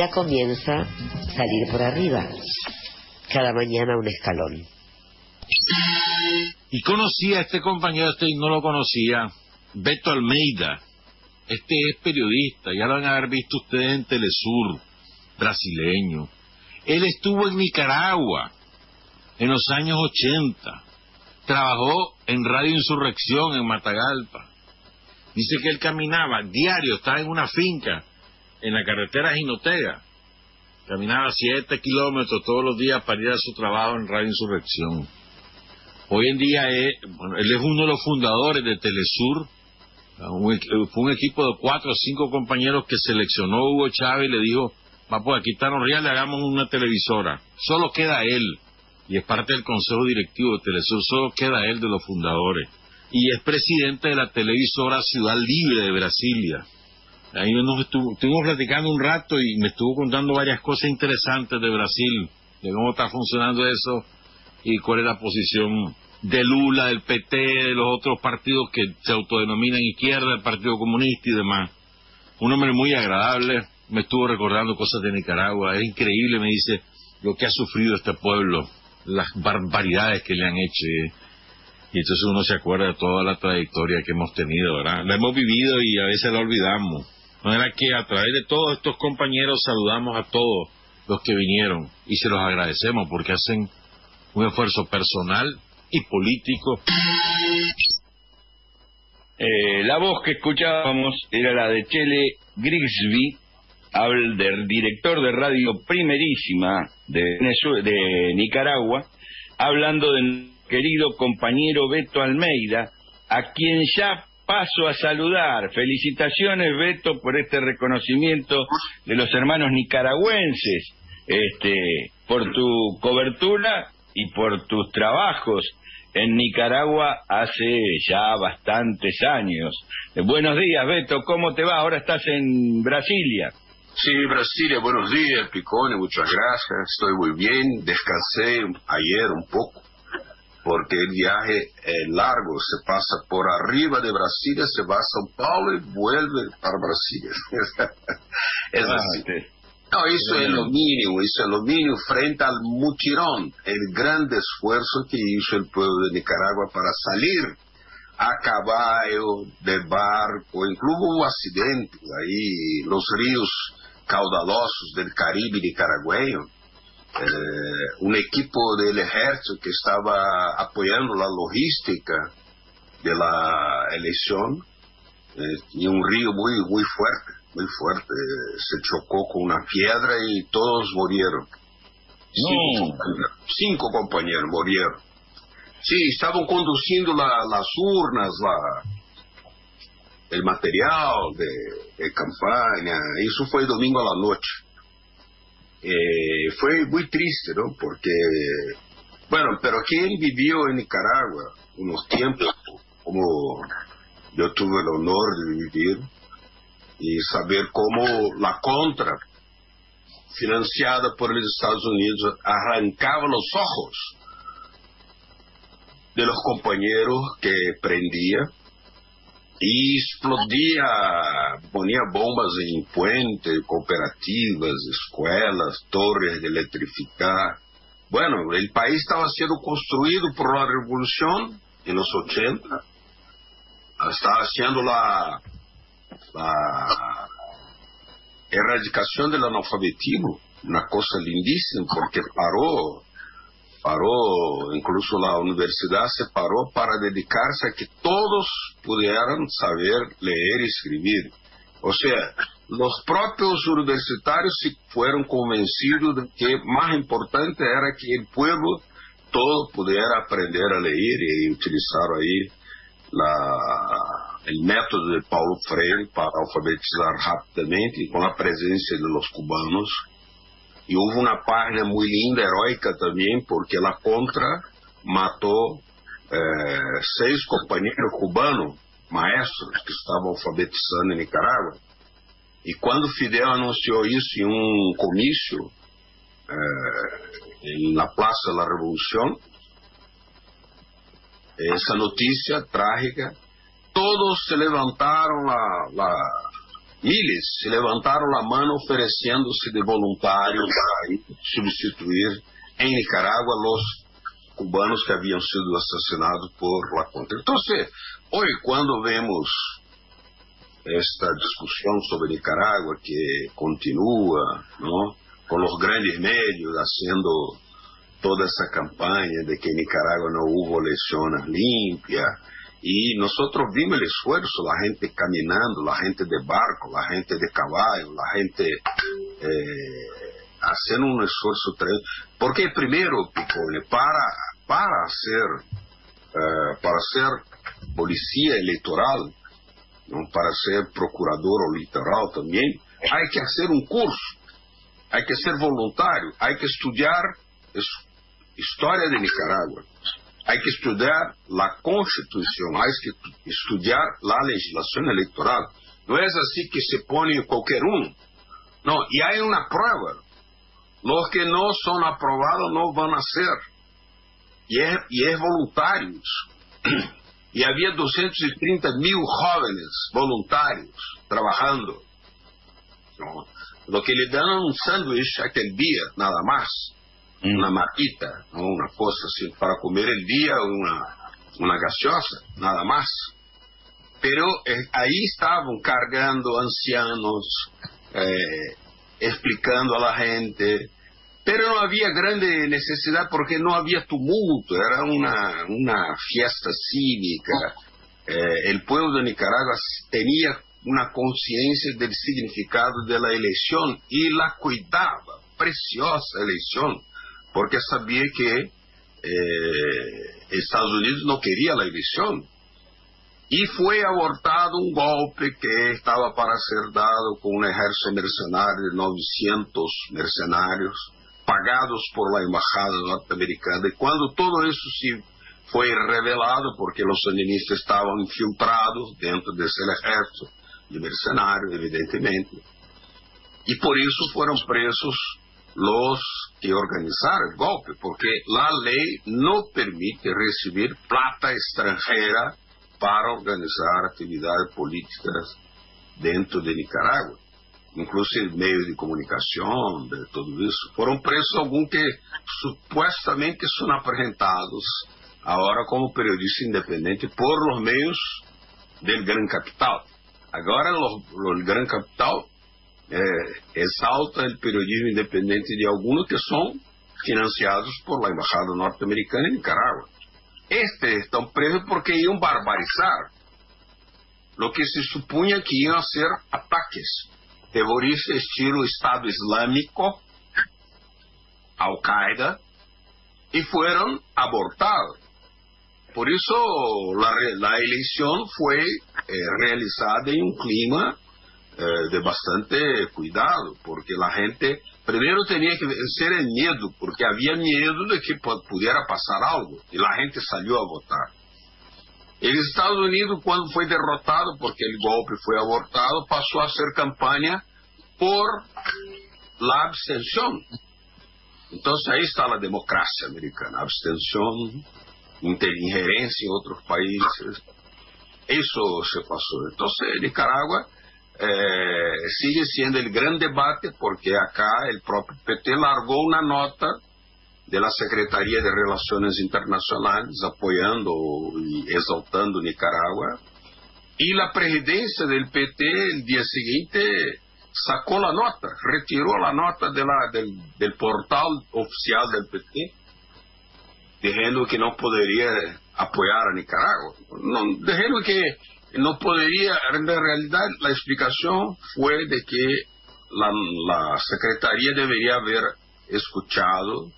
ya comienza a salir por arriba, cada mañana un escalón. Y conocí a este compañero, este no lo conocía, Beto Almeida. Este es periodista, ya lo van a haber visto ustedes en Telesur, brasileño. Él estuvo en Nicaragua en los años 80. Trabajó en Radio Insurrección en Matagalpa. Dice que él caminaba diario, estaba en una finca en la carretera Ginotega. Caminaba siete kilómetros todos los días para ir a su trabajo en Radio Insurrección. Hoy en día es, bueno, él es uno de los fundadores de Telesur. fue un equipo de cuatro o cinco compañeros que seleccionó Hugo Chávez y le dijo, va pues aquí está Real, le hagamos una televisora. Solo queda él, y es parte del consejo directivo de Telesur, solo queda él de los fundadores. Y es presidente de la televisora Ciudad Libre de Brasilia. Ahí nos estuvimos platicando un rato y me estuvo contando varias cosas interesantes de Brasil, de cómo está funcionando eso y cuál es la posición de Lula, del PT, de los otros partidos que se autodenominan izquierda, el Partido Comunista y demás. Un hombre muy agradable, me estuvo recordando cosas de Nicaragua, es increíble, me dice, lo que ha sufrido este pueblo, las barbaridades que le han hecho. Y entonces uno se acuerda de toda la trayectoria que hemos tenido, ¿verdad? La hemos vivido y a veces la olvidamos. De manera que a través de todos estos compañeros saludamos a todos los que vinieron y se los agradecemos porque hacen un esfuerzo personal y político. Eh, la voz que escuchábamos era la de Chele Grigsby, del director de radio primerísima de, de Nicaragua, hablando del querido compañero Beto Almeida, a quien ya paso a saludar. Felicitaciones, Beto, por este reconocimiento de los hermanos nicaragüenses, este, por tu cobertura y por tus trabajos en Nicaragua hace ya bastantes años. Eh, buenos días, Beto, ¿cómo te va? Ahora estás en Brasilia. Sí, Brasilia, buenos días, Picone, muchas gracias. Estoy muy bien, descansé ayer un poco, porque el viaje es largo, se pasa por arriba de Brasilia, se va a São Paulo y vuelve para Brasilia. es Ah, así. este, No, eso es lo mínimo, eso es lo mínimo frente al mutirón, el gran esfuerzo que hizo el pueblo de Nicaragua para salir a caballo, de barco, incluso hubo accidentes ahí, los ríos caudalosos del Caribe nicaragüeño, eh, un equipo del ejército que estaba apoyando la logística de la elección, eh, y un río muy, muy fuerte, muy fuerte, se chocó con una piedra y todos murieron. Cinco, compañeros, cinco compañeros murieron. Sí, estaban conduciendo la- las urnas, la, el material de, de campaña. Eso fue domingo a la noche. Eh, fue muy triste, ¿no? Porque, bueno, pero quien vivió en Nicaragua unos tiempos, como yo tuve el honor de vivir, y saber cómo la contra, financiada por los Estados Unidos, arrancaba los ojos de los compañeros que prendía y explodía, ponía bombas en puentes, cooperativas, escuelas, torres de electrificar. Bueno, el país estaba siendo construido por la revolución en los 80. Estaba haciendo la, la erradicación del analfabetismo, una cosa lindísima, porque paró, paró, incluso la universidad se paró para dedicarse a que todos pudieran saber leer y escribir. O sea, los propios universitarios se fueron convencidos de que más importante era que el pueblo todo pudiera aprender a leer y utilizar la, el método de Paulo Freire para alfabetizar rápidamente con la presencia de los cubanos. Y hubo una página muy linda, heroica también, porque la contra mató eh, seis compañeros cubanos, maestros, que estaban alfabetizando en Nicaragua. Y cuando Fidel anunció eso en un comicio eh, en la Plaza de la Revolución, esa noticia trágica, todos se levantaron la, miles se levantaram a mão oferecendo-se de voluntários para substituir em Nicarágua os cubanos que haviam sido assassinados por la contra. Então, hoje, quando vemos esta discussão sobre Nicarágua que continua, não? com os grandes medios haciendo toda essa campanha de que Nicarágua não houve eleições limpias, y nosotros vimos el esfuerzo, la gente caminando, la gente de barco, la gente de caballo, la gente eh, haciendo un esfuerzo tremendo. Porque primero, Picone, para, para ser, eh, para ser policía electoral, para ser procurador electoral también, hay que hacer un curso, hay que ser voluntario, hay que estudiar historia de Nicaragua, hay que estudiar la constitución, hay que estudiar la legislación electoral. No es así que se pone cualquier uno. No, y hay una prueba. Los que no son aprobados no van a ser. Y es, y había 230 mil jóvenes voluntarios trabajando. ¿no? Que le dan un sándwich aquel día, nada más una maquita, una cosa así para comer el día, una, una gaseosa, nada más. Pero eh, ahí estaban cargando ancianos, eh, explicando a la gente, pero no había grande necesidad porque no había tumulto, era una, una fiesta cívica. Eh, el pueblo de Nicaragua tenía una conciencia del significado de la elección y la cuidaba, preciosa elección porque sabia que eh, Estados Unidos não queria a eleição. E foi abortado um golpe que estava para ser dado com um exército mercenário de 900 mercenários, pagados por la embajada norte-americana. E quando todo isso se foi revelado, porque os sandinistas estavam infiltrados dentro desse exército de mercenários, evidentemente, e por isso foram presos los que organizaron el golpe, porque la ley no permite recibir plata extranjera para organizar actividades políticas dentro de Nicaragua. Incluso en medios de comunicación, de todo eso. Fueron presos algunos que supuestamente son apresentados ahora como periodistas independientes por los medios del gran capital. Ahora el gran capital exalta o periodismo independente de alguns que são financiados por la Embajada Norte-Americana em Nicarágua. Estes estão presos porque iam barbarizar o que se supunha que iam ser ataques terroristas estilo Estado Islâmico, Al-Qaeda, e foram abortados. Por isso, a eleição foi eh, realizada em um clima Eh, de bastante cuidado, porque la gente primero tenía que vencer el miedo, porque había miedo de que pudiera pasar algo, y la gente salió a votar. En Estados Unidos, cuando fue derrotado, porque el golpe fue abortado, pasó a hacer campaña por la abstención. Entonces ahí está la democracia americana, abstención, injerencia en otros países. Eso se pasó. Entonces Nicaragua eh, sigue sendo o grande debate, porque acá o próprio PT largou uma nota da Secretaria de Relações Internacionais apoiando e exaltando Nicarágua, e a presidência do PT, no dia seguinte, sacou a nota, retirou a nota de la, del, del portal oficial do PT, dizendo que não poderia apoiar a Nicarágua, não, dizendo que no podría, en realidad la explicación fue de que la, la Secretaría debería haber escuchado,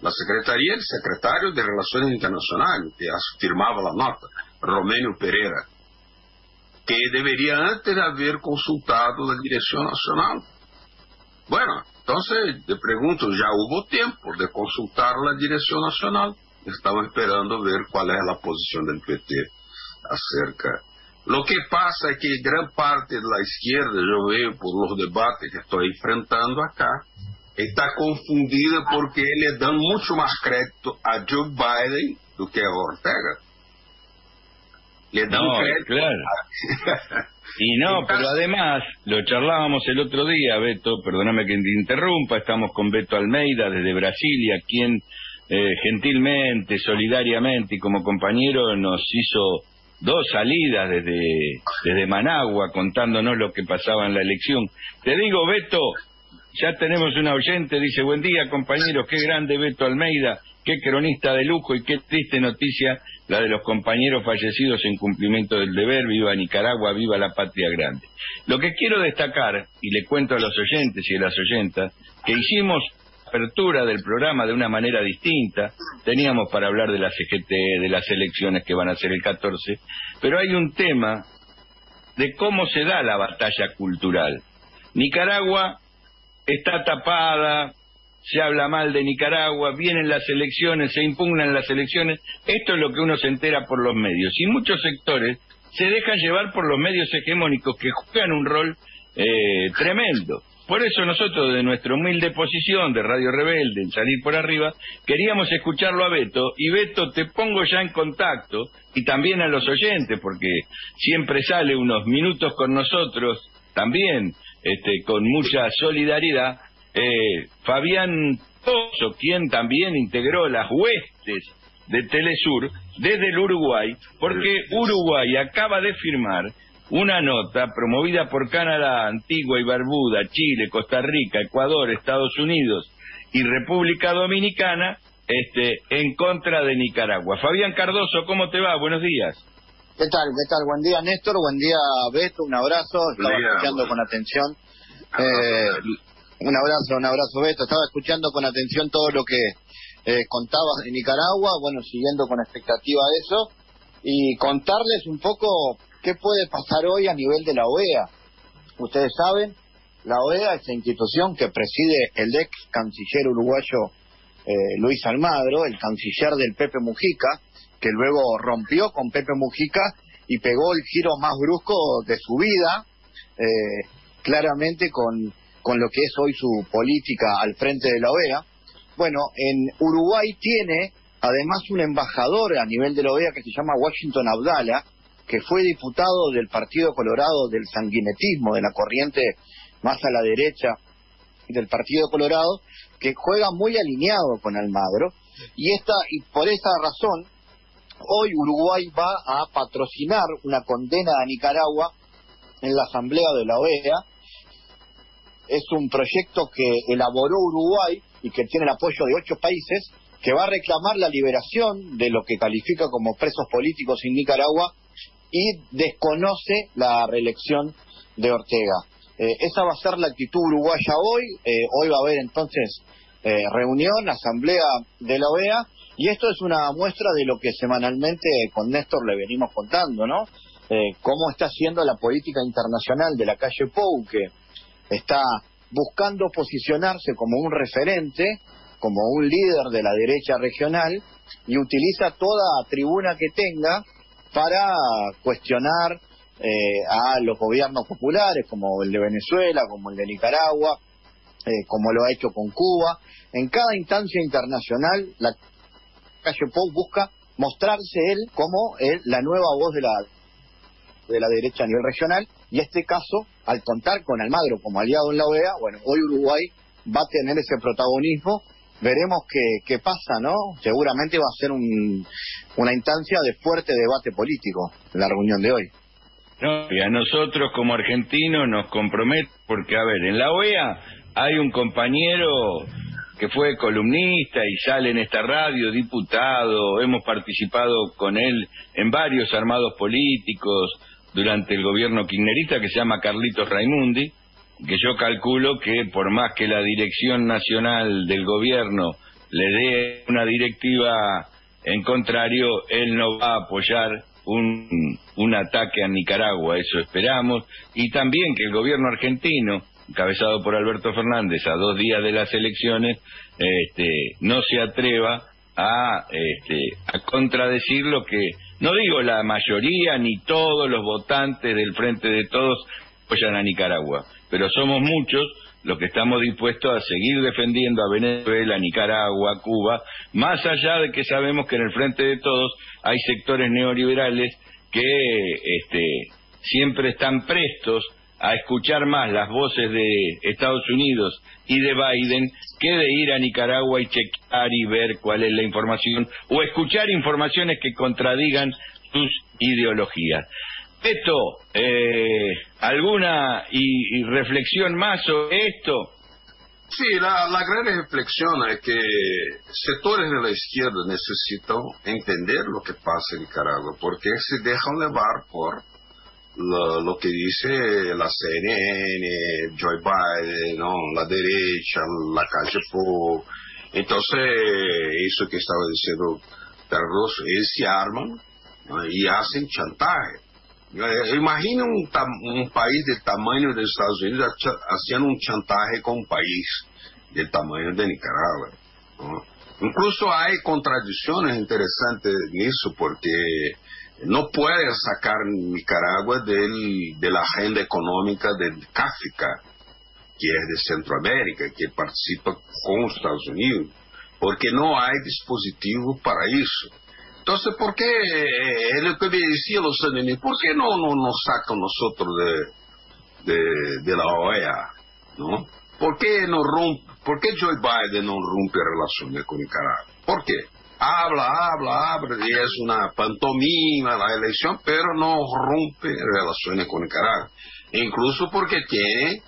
la Secretaría, el secretario de Relaciones Internacionales, que firmaba la nota, Romero Pereira, que debería antes de haber consultado la Dirección Nacional. Bueno, entonces te pregunto, ya hubo tiempo de consultar la Dirección Nacional. Estamos esperando ver cuál es la posición del PT acerca Lo que pasa es que gran parte de la izquierda, yo veo por los debates que estoy enfrentando acá, está confundida porque le dan mucho más crédito a Joe Biden do que a Ortega. Le dan no, crédito. Claro. Y no, pero además, lo charlábamos el otro día, Beto, perdóname que te interrumpa, estamos con Beto Almeida desde Brasilia, quien eh, gentilmente, solidariamente y como compañero nos hizo dos salidas desde, desde Managua contándonos lo que pasaba en la elección. Te digo, Beto, ya tenemos una oyente, dice, buen día compañeros, qué grande Beto Almeida, qué cronista de lujo y qué triste noticia la de los compañeros fallecidos en cumplimiento del deber, viva Nicaragua, viva la patria grande. Lo que quiero destacar, y le cuento a los oyentes y a las oyentas, que hicimos apertura del programa de una manera distinta, teníamos para hablar de la CGT, de las elecciones que van a ser el 14, pero hay un tema de cómo se da la batalla cultural. Nicaragua está tapada, se habla mal de Nicaragua, vienen las elecciones, se impugnan las elecciones. Esto es lo que uno se entera por los medios. Y muchos sectores se dejan llevar por los medios hegemónicos que juegan un rol eh, tremendo. Por eso nosotros, de nuestra humilde posición de Radio Rebelde, en salir por arriba, queríamos escucharlo a Beto. Y Beto, te pongo ya en contacto, y también a los oyentes, porque siempre sale unos minutos con nosotros, también este, con mucha solidaridad, eh, Fabián Pozo, quien también integró las huestes de Telesur desde el Uruguay, porque Uruguay acaba de firmar una nota promovida por Canadá, Antigua y Barbuda, Chile, Costa Rica, Ecuador, Estados Unidos y República Dominicana este, en contra de Nicaragua. Fabián Cardoso, ¿cómo te va? Buenos días. ¿Qué tal? ¿Qué tal? Buen día, Néstor. Buen día, Beto. Un abrazo. Estaba escuchando con atención. Eh, un abrazo, un abrazo, Beto. Estaba escuchando con atención todo lo que eh, contabas de Nicaragua, bueno, siguiendo con expectativa eso, y contarles un poco qué puede pasar hoy a nivel de la OEA. Ustedes saben, la OEA es la institución que preside el ex canciller uruguayo eh, Luis Almagro, el canciller del Pepe Mujica, que luego rompió con Pepe Mujica y pegó el giro más brusco de su vida, eh, claramente con con lo que es hoy su política al frente de la OEA. Bueno, en Uruguay tiene además un embajador a nivel de la OEA que se llama Washington Abdala, que fue diputado del Partido Colorado del sanguinetismo, de la corriente más a la derecha del Partido Colorado, que juega muy alineado con Almagro, y, esta, y por esa razón, hoy Uruguay va a patrocinar una condena a Nicaragua en la Asamblea de la OEA, es un proyecto que elaboró Uruguay y que tiene el apoyo de ocho países, que va a reclamar la liberación de lo que califica como presos políticos en Nicaragua y desconoce la reelección de Ortega. Eh, esa va a ser la actitud uruguaya hoy. Eh, hoy va a haber entonces eh, reunión, asamblea de la OEA, y esto es una muestra de lo que semanalmente con Néstor le venimos contando, ¿no? cómo está siendo la política internacional de la calle Pou, que está buscando posicionarse como un referente, como un líder de la derecha regional y utiliza toda tribuna que tenga para cuestionar eh, a los gobiernos populares como el de Venezuela, como el de Nicaragua, eh, como lo ha hecho con Cuba. En cada instancia internacional, la calle Pou busca mostrarse él como la nueva voz de la, de la derecha a nivel regional y este caso, al contar con Almagro como aliado en la OEA, bueno, hoy Uruguay va a tener ese protagonismo. Veremos qué, qué pasa, ¿no? Seguramente va a ser un, una instancia de fuerte debate político la reunión de hoy. No, y a nosotros como argentinos nos compromete, porque a ver, en la OEA hay un compañero que fue columnista y sale en esta radio, diputado, hemos participado con él en varios armados políticos, durante el gobierno kirchnerista que se llama Carlitos Raimundi, que yo calculo que por más que la dirección nacional del gobierno le dé una directiva en contrario, él no va a apoyar un, un ataque a Nicaragua, eso esperamos, y también que el gobierno argentino, encabezado por Alberto Fernández a dos días de las elecciones, este, no se atreva a, este, a contradecir lo que no digo la mayoría ni todos los votantes del Frente de Todos apoyan a Nicaragua, pero somos muchos los que estamos dispuestos a seguir defendiendo a Venezuela, Nicaragua, Cuba, más allá de que sabemos que en el Frente de Todos hay sectores neoliberales que este, siempre están prestos a escuchar más las voces de Estados Unidos y de Biden que de ir a Nicaragua y chequear y ver cuál es la información o escuchar informaciones que contradigan sus ideologías. Esto, eh, ¿alguna y, reflexión más sobre esto? Sí, la, la, gran reflexión es que sectores de la izquierda necesitan entender lo que pasa en Nicaragua, porque se dejan llevar por lo, que dice la CNN, Joe Biden, ¿no? la derecha, la calle Po. Entonces, eso que estaba diciendo Carlos, ellos se arman y hacen chantaje. Eh, imagina un, un, país del tamaño de Estados Unidos haciendo un chantaje con un país del tamaño de Nicaragua. Incluso hay contradicciones interesantes en eso, porque no puede sacar Nicaragua de la agenda económica de CAFICA, que es de Centroamérica, que participa con Estados Unidos, porque no hay dispositivo para eso. Entonces, ¿por qué, es lo que me decía los Unidos, ¿por qué no, no nos sacan nosotros de, de, de, la OEA? ¿no? ¿Por qué, no rompe, ¿Por qué Joe Biden no rompe relaciones con Nicaragua? ¿Por qué? habla, habla, habla, y es una pantomima la elección, pero no rompe relaciones con Nicaragua. Incluso porque tiene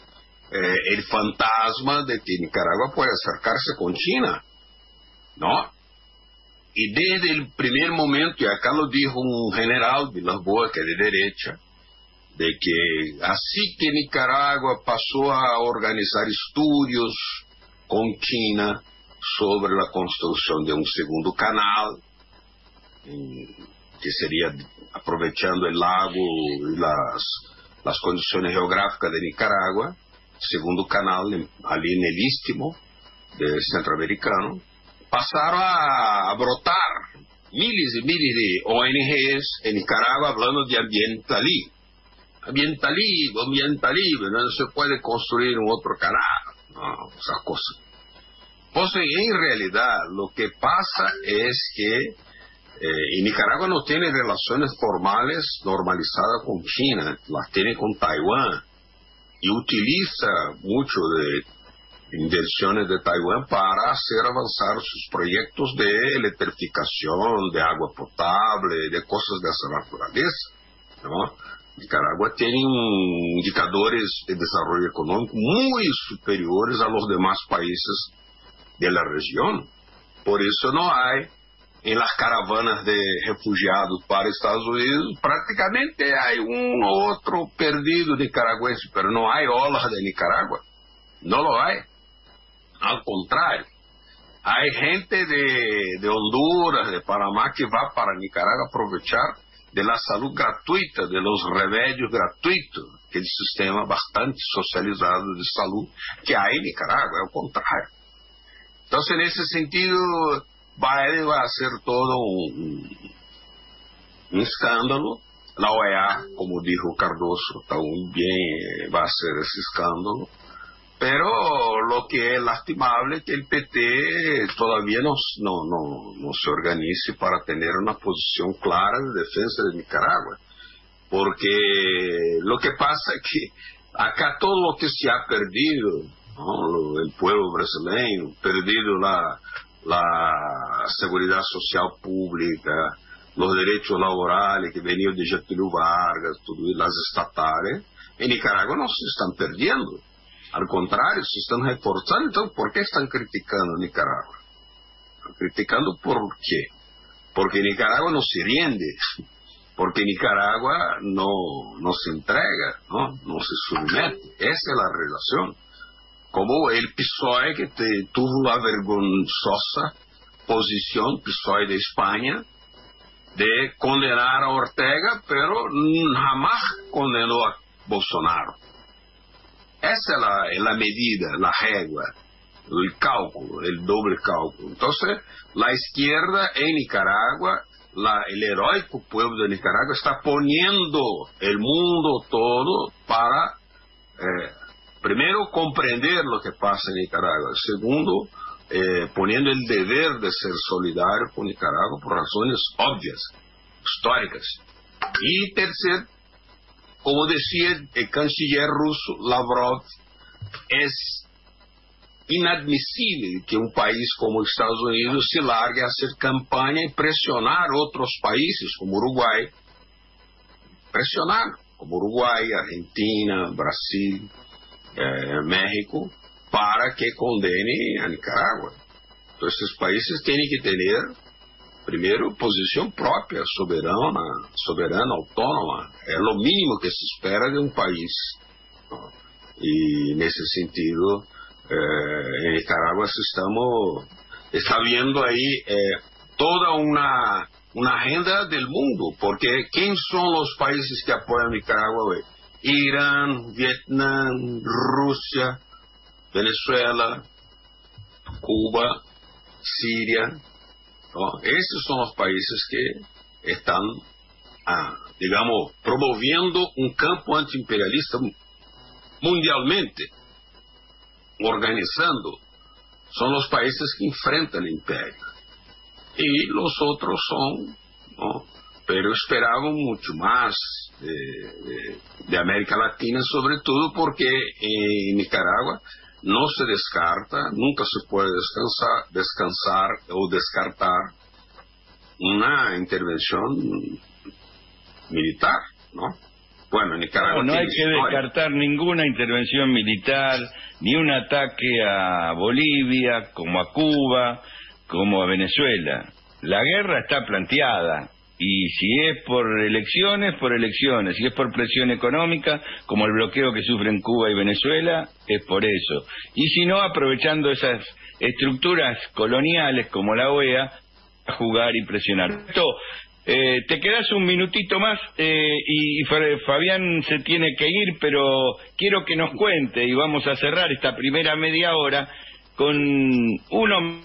eh, el fantasma de que Nicaragua puede acercarse con China, ¿no? Y desde el primer momento, y acá lo dijo un general de las que es de derecha, de que así que Nicaragua pasó a organizar estudios con China, sobre la construcción de un segundo canal, que sería aprovechando el lago y las, las condiciones geográficas de Nicaragua, segundo canal ali el istmo de centroamericano, pasaron a, brotar miles y miles de ONGs en Nicaragua hablando de ambientalismo. Ambientalismo, ambientalismo, no se puede construir un otro canal, no, esas cosas. Pues en realidad lo que pasa es que eh, Nicaragua no tiene relaciones formales normalizadas con China, las tiene con Taiwán y utiliza mucho de inversiones de Taiwán para hacer avanzar sus proyectos de electrificación, de agua potable, de cosas de esa naturaleza. ¿no? Nicaragua tiene indicadores de desarrollo económico muy superiores a los demás países de la región. Por eso no hay en las caravanas de refugiados para Estados Unidos, prácticamente hay uno u otro perdido nicaragüense, pero no hay olas de Nicaragua. No lo hay. Al contrario, hay gente de, de Honduras, de Panamá, que va para Nicaragua a aprovechar de la salud gratuita, de los remedios gratuitos, que el sistema bastante socializado de salud que hay en Nicaragua, al contrario. Entonces, en ese sentido, Biden va a hacer todo un, un escándalo. La OEA, como dijo Cardoso, también va a hacer ese escándalo. Pero lo que es lastimable es que el PT todavía no, no, no, no se organice para tener una posición clara de defensa de Nicaragua. Porque lo que pasa es que acá todo lo que se ha perdido, el pueblo brasileño, perdido la, la seguridad social pública, los derechos laborales que venían de Getúlio Vargas, las estatales, en Nicaragua no se están perdiendo. Al contrario, se están reforzando. Entonces, ¿por qué están criticando Nicaragua? criticando por qué? Porque Nicaragua no se rinde, porque Nicaragua no, se entrega, ¿no? se somete. Esa es la relación como el PSOE que tuvo la vergonzosa posición, PSOE de España, de condenar a Ortega, pero jamás condenó a Bolsonaro. Esa es la, medida, la regla, el cálculo, el doble cálculo. Entonces, la izquierda en Nicaragua, la, el heroico pueblo de Nicaragua está poniendo el mundo todo para eh, primero, comprender lo que pasa en Nicaragua. Segundo, eh, poniendo el deber de ser solidario con Nicaragua por razones obvias, históricas. Y tercer, como decía el canciller ruso Lavrov, es inadmisible que un país como Estados Unidos se largue a hacer campaña y presionar otros países como Uruguay, presionar como Uruguay, Argentina, Brasil, eh, México, para que condene a Nicaragua. Entonces, estos países tienen que tener Primeiro, posição própria, soberana, soberana, autônoma. É o mínimo que se espera de um país. E, nesse sentido, eh, em Nicarágua estamos está vendo aí eh, toda uma uma agenda do mundo, porque quem são os países que apoiam Nicarágua hoje? Irã, Vietnã, Rússia, Venezuela, Cuba, Síria, ¿no? Esos son los países que están, ah, digamos, promoviendo un campo antiimperialista mundialmente, organizando. Son los países que enfrentan el imperio. Y los otros son, pero esperaban mucho más de, América Latina, sobre todo porque en Nicaragua no se descarta, nunca se puede descansar, descansar o descartar una intervención militar, ¿no? Bueno, en Nicaragua. No, no hay que descartar ninguna intervención militar, ni un ataque a Bolivia, como a Cuba, como a Venezuela. La guerra está planteada, y si es por elecciones, por elecciones. Si es por presión económica, como el bloqueo que sufren Cuba y Venezuela, es por eso. Y si no, aprovechando esas estructuras coloniales como la OEA, a jugar y presionar. Esto, eh, te quedas un minutito más eh, y Fabián se tiene que ir, pero quiero que nos cuente y vamos a cerrar esta primera media hora con uno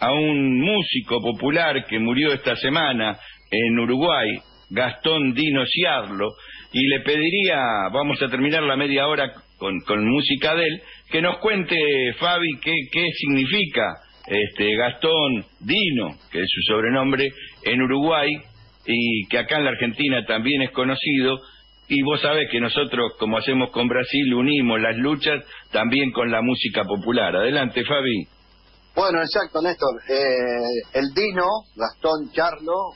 a un músico popular que murió esta semana en Uruguay, Gastón Dino Ciarlo, y le pediría, vamos a terminar la media hora con, con música de él, que nos cuente, Fabi, qué, significa este Gastón Dino, que es su sobrenombre, en Uruguay, y que acá en la Argentina también es conocido, y vos sabés que nosotros, como hacemos con Brasil, unimos las luchas también con la música popular. Adelante, Fabi. Bueno, exacto, Néstor. Eh, el Dino, Gastón Charlo,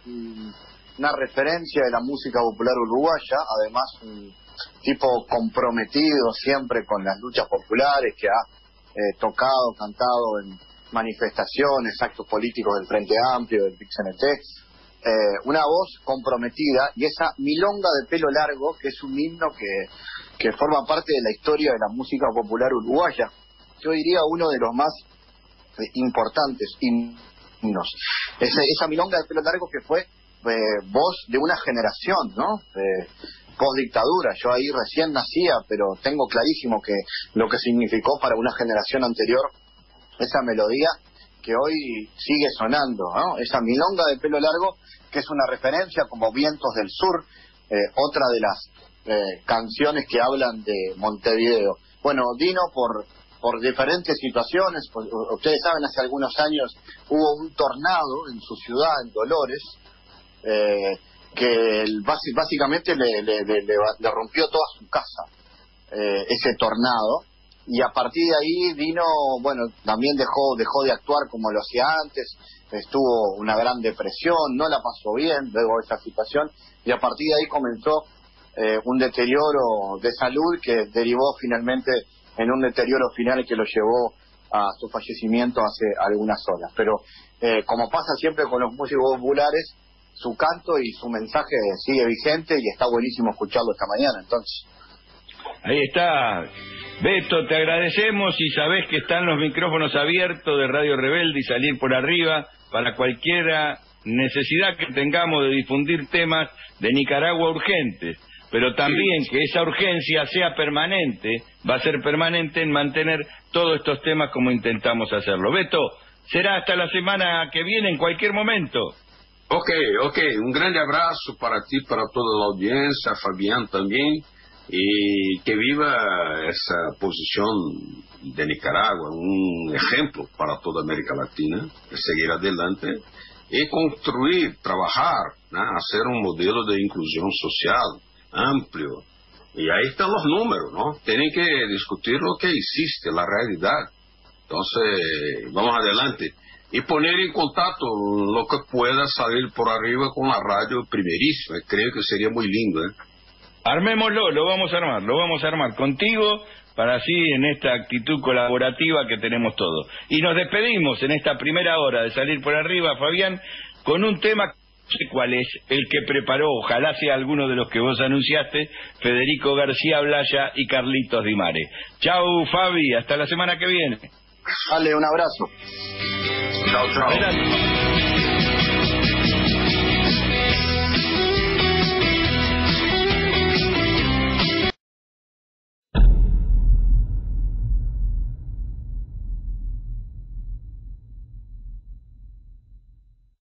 una referencia de la música popular uruguaya, además un tipo comprometido siempre con las luchas populares, que ha eh, tocado, cantado en manifestaciones, actos políticos del Frente Amplio, del PIXNT, eh, una voz comprometida y esa milonga de pelo largo, que es un himno que, que forma parte de la historia de la música popular uruguaya. Yo diría uno de los más importantes, himnos. Esa, esa milonga de pelo largo que fue eh, voz de una generación, ¿no? Eh, dictadura. Yo ahí recién nacía, pero tengo clarísimo que lo que significó para una generación anterior esa melodía que hoy sigue sonando, ¿no? Esa milonga de pelo largo que es una referencia como Vientos del Sur, eh, otra de las eh, canciones que hablan de Montevideo. Bueno, Dino por por diferentes situaciones. Ustedes saben, hace algunos años hubo un tornado en su ciudad, en Dolores, eh, que básicamente le, le, rompió toda su casa, eh, ese tornado. Y a partir de ahí vino, bueno, también dejó, dejó de actuar como lo hacía antes, estuvo una gran depresión, no la pasó bien luego de esa situación, y a partir de ahí comenzó eh, un deterioro de salud que derivó finalmente en un deterioro final que lo llevó a su fallecimiento hace algunas horas. Pero eh, como pasa siempre con los músicos populares, su canto y su mensaje sigue vigente y está buenísimo escucharlo esta mañana, entonces. Ahí está. Beto, te agradecemos y sabés que están los micrófonos abiertos de Radio Rebelde y salir por arriba para cualquiera necesidad que tengamos de difundir temas de Nicaragua urgentes pero también que esa urgencia sea permanente, va a ser permanente en mantener todos estos temas como intentamos hacerlo. Beto, será hasta la semana que viene, en cualquier momento. Ok, ok, un grande abrazo para ti, para toda la audiencia, Fabián también, y que viva esa posición de Nicaragua, un ejemplo para toda América Latina, de seguir adelante y construir, trabajar, hacer un modelo de inclusión social amplio, Y ahí están los números, ¿no? Tienen que discutir lo que existe, la realidad. Entonces, vamos adelante. Y poner en contacto lo que pueda salir por arriba con la radio primerísima. Creo que sería muy lindo, ¿eh? Armémoslo, lo vamos a armar, lo vamos a armar contigo para así en esta actitud colaborativa que tenemos todos. Y nos despedimos en esta primera hora de salir por arriba, Fabián, con un tema sé cuál es, el que preparó, ojalá sea alguno de los que vos anunciaste, Federico García Blaya y Carlitos Di Mare. Chau, Fabi, hasta la semana que viene. Dale, un abrazo. Chao, chao.